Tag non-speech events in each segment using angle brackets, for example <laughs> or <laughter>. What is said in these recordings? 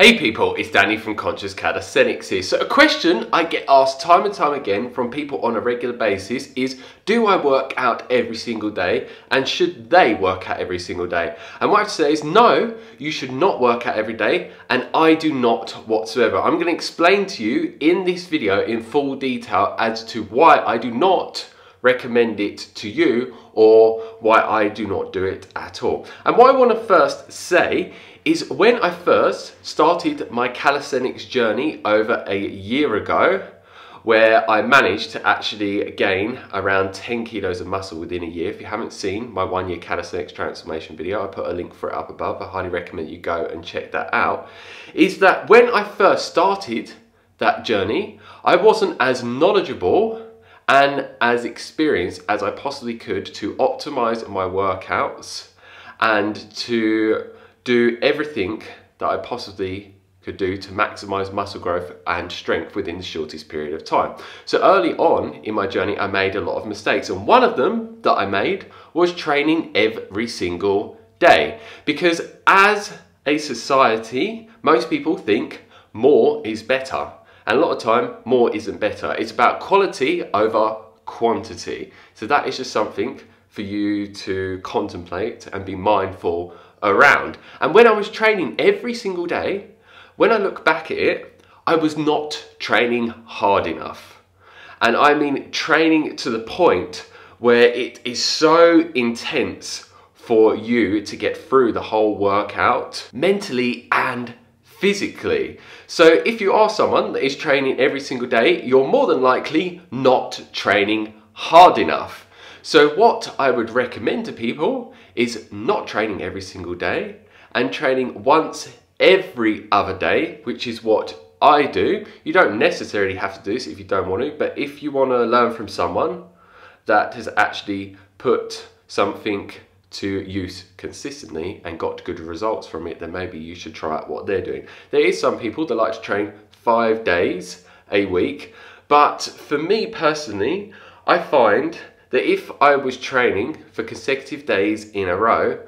Hey people, it's Danny from Conscious Calisthenics here. So a question I get asked time and time again from people on a regular basis is, do I work out every single day and should they work out every single day? And what I have to say is no, you should not work out every day and I do not whatsoever. I'm going to explain to you in this video in full detail as to why I do not recommend it to you or why I do not do it at all. And what I want to first say is when I first started my calisthenics journey over a year ago, where I managed to actually gain around 10 kilos of muscle within a year. If you haven't seen my one year calisthenics transformation video, I put a link for it up above. I highly recommend you go and check that out. Is that when I first started that journey, I wasn't as knowledgeable and as experienced as I possibly could to optimize my workouts and to do everything that I possibly could do to maximize muscle growth and strength within the shortest period of time. So early on in my journey, I made a lot of mistakes. And one of them that I made was training every single day. Because as a society, most people think more is better. And a lot of time, more isn't better. It's about quality over quantity. So that is just something for you to contemplate and be mindful around. And when I was training every single day, when I look back at it, I was not training hard enough. And I mean training to the point where it is so intense for you to get through the whole workout mentally and physically. So if you are someone that is training every single day, you're more than likely not training hard enough. So what I would recommend to people is not training every single day and training once every other day, which is what I do. You don't necessarily have to do this if you don't want to, but if you want to learn from someone that has actually put something to use consistently and got good results from it, then maybe you should try out what they're doing. There is some people that like to train five days a week, but for me personally, I find that if I was training for consecutive days in a row,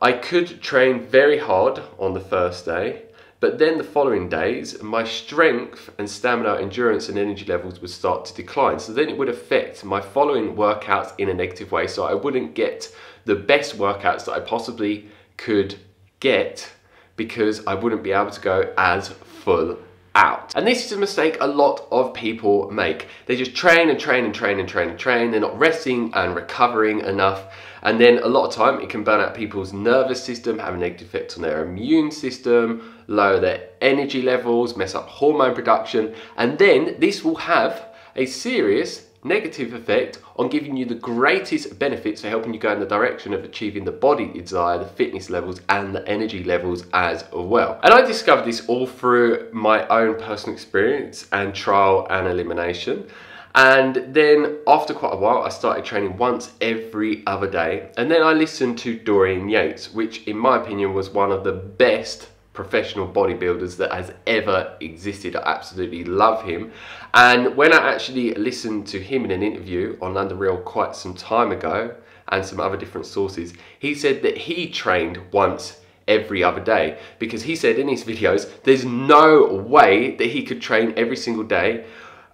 I could train very hard on the first day, but then the following days, my strength and stamina, endurance, and energy levels would start to decline. So then it would affect my following workouts in a negative way. So I wouldn't get the best workouts that I possibly could get because I wouldn't be able to go as full out. And this is a mistake a lot of people make. They just train and train and train and train and train. They're not resting and recovering enough. And then a lot of time it can burn out people's nervous system, have a negative effect on their immune system, lower their energy levels, mess up hormone production. And then this will have a serious negative effect on giving you the greatest benefits for helping you go in the direction of achieving the body desire, the fitness levels and the energy levels as well. And I discovered this all through my own personal experience and trial and elimination. And then after quite a while, I started training once every other day. And then I listened to Dorian Yates, which in my opinion was one of the best professional bodybuilders that has ever existed. I absolutely love him. And when I actually listened to him in an interview on London Real quite some time ago and some other different sources, he said that he trained once every other day because he said in his videos there's no way that he could train every single day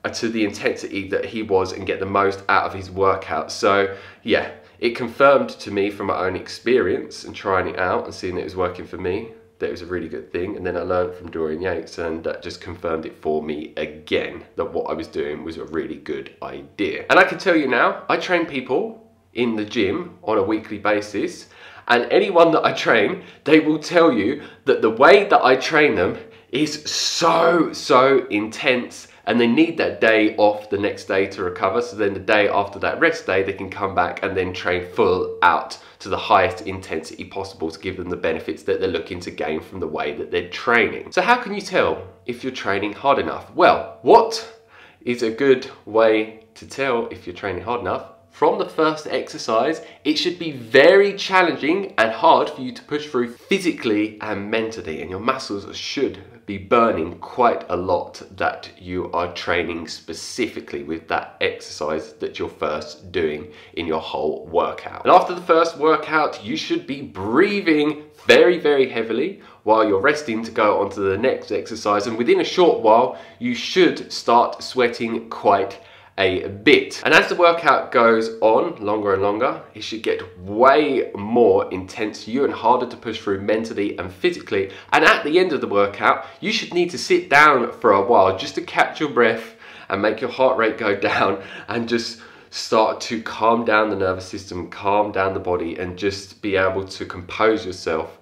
uh, to the intensity that he was and get the most out of his workout. So yeah, it confirmed to me from my own experience and trying it out and seeing it was working for me that it was a really good thing. And then I learned from Dorian Yates, and that just confirmed it for me again that what I was doing was a really good idea. And I can tell you now, I train people in the gym on a weekly basis, and anyone that I train, they will tell you that the way that I train them is so, so intense and they need that day off the next day to recover. So then the day after that rest day, they can come back and then train full out to the highest intensity possible to give them the benefits that they're looking to gain from the way that they're training. So how can you tell if you're training hard enough? Well, what is a good way to tell if you're training hard enough? From the first exercise, it should be very challenging and hard for you to push through physically and mentally, and your muscles should be burning quite a lot that you are training specifically with that exercise that you're first doing in your whole workout. And after the first workout, you should be breathing very, very heavily while you're resting to go on to the next exercise. And within a short while, you should start sweating quite a bit. And as the workout goes on longer and longer, it should get way more intense you and harder to push through mentally and physically. And at the end of the workout, you should need to sit down for a while just to catch your breath and make your heart rate go <laughs> down and just start to calm down the nervous system, calm down the body and just be able to compose yourself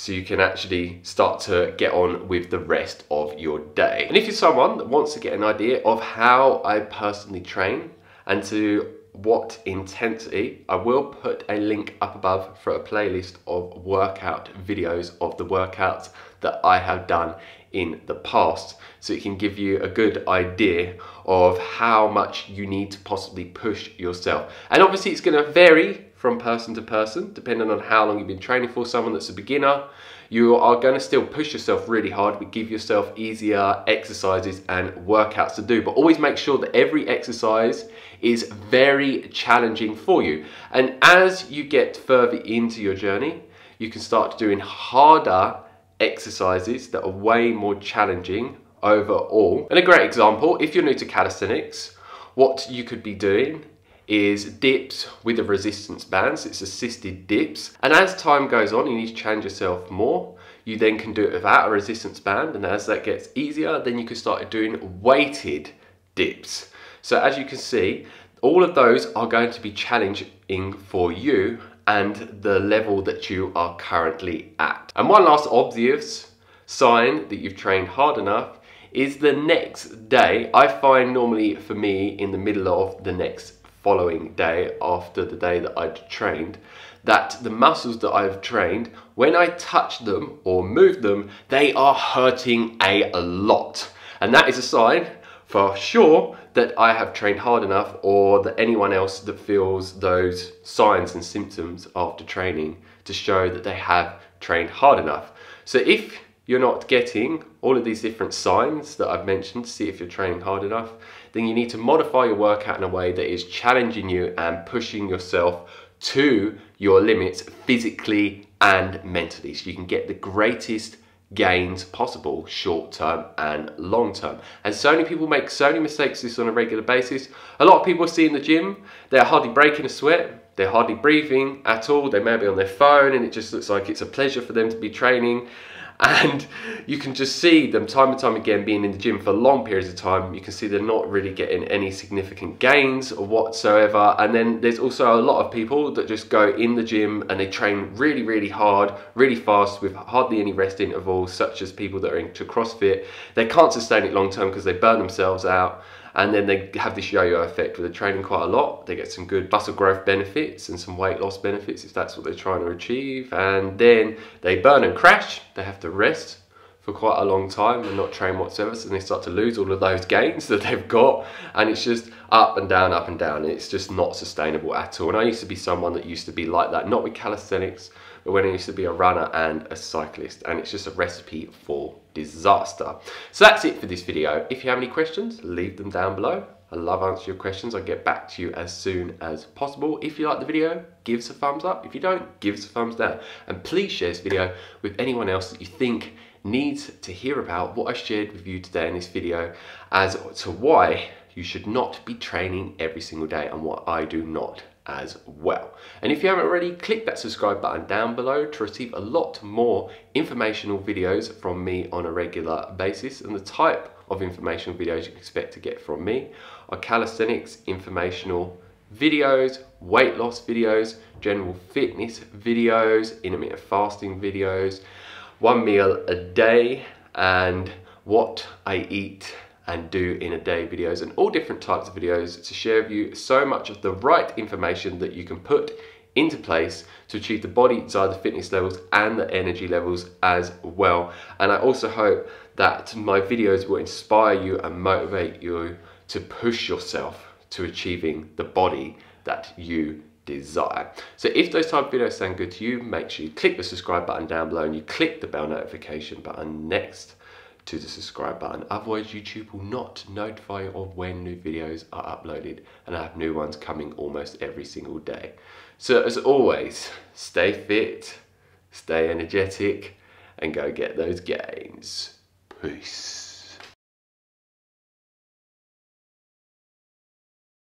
so you can actually start to get on with the rest of your day. And if you're someone that wants to get an idea of how I personally train and to what intensity, I will put a link up above for a playlist of workout videos of the workouts that I have done in the past so it can give you a good idea of how much you need to possibly push yourself. And obviously it's going to vary from person to person, depending on how long you've been training for. Someone that's a beginner, you are going to still push yourself really hard, but give yourself easier exercises and workouts to do. But always make sure that every exercise is very challenging for you. And as you get further into your journey, you can start doing harder exercises that are way more challenging overall. And a great example, if you're new to calisthenics, what you could be doing is dips with a resistance band, so it's assisted dips. And as time goes on, you need to challenge yourself more. You then can do it without a resistance band, and as that gets easier, then you can start doing weighted dips. So as you can see, all of those are going to be challenging for you and the level that you are currently at. And one last obvious sign that you've trained hard enough is the next day. I find normally for me in the middle of the next following day after the day that I'd trained that the muscles that I've trained, when I touch them or move them, they are hurting a lot. And that is a sign for sure that I have trained hard enough or that anyone else that feels those signs and symptoms after training to show that they have trained hard enough. So if you're not getting all of these different signs that I've mentioned to see if you're training hard enough, then you need to modify your workout in a way that is challenging you and pushing yourself to your limits physically and mentally so you can get the greatest gains possible short term and long term. And so many people make so many mistakes this on a regular basis. A lot of people see in the gym, they're hardly breaking a sweat, they're hardly breathing at all, they may be on their phone and it just looks like it's a pleasure for them to be training and you can just see them time and time again being in the gym for long periods of time. You can see they're not really getting any significant gains or whatsoever. And then there's also a lot of people that just go in the gym and they train really really hard really fast with hardly any rest intervals such as people that are into crossfit. They can't sustain it long term because they burn themselves out and then they have this yo-yo effect where they're training quite a lot. They get some good muscle growth benefits and some weight loss benefits if that's what they're trying to achieve. And then they burn and crash. They have to rest for quite a long time and not train whatsoever. So they start to lose all of those gains <laughs> that they've got. And it's just up and down up and down. It's just not sustainable at all. And I used to be someone that used to be like that not with calisthenics when I used to be a runner and a cyclist and it's just a recipe for disaster. So that's it for this video. If you have any questions, leave them down below. I love answering your questions. I'll get back to you as soon as possible. If you like the video, give us a thumbs up. If you don't, give us a thumbs down. And please share this video with anyone else that you think needs to hear about what I shared with you today in this video as to why you should not be training every single day and what I do not as well. And if you haven't already, click that subscribe button down below to receive a lot more informational videos from me on a regular basis. And the type of informational videos you can expect to get from me are calisthenics informational videos, weight loss videos, general fitness videos, intermittent fasting videos, one meal a day, and what I eat and do in a day videos and all different types of videos to share with you so much of the right information that you can put into place to achieve the body desire, the fitness levels and the energy levels as well. And I also hope that my videos will inspire you and motivate you to push yourself to achieving the body that you desire. So if those type of videos sound good to you, make sure you click the subscribe button down below and you click the bell notification button next to the subscribe button. Otherwise, YouTube will not notify you of when new videos are uploaded and I have new ones coming almost every single day. So as always, stay fit, stay energetic and go get those gains. Peace.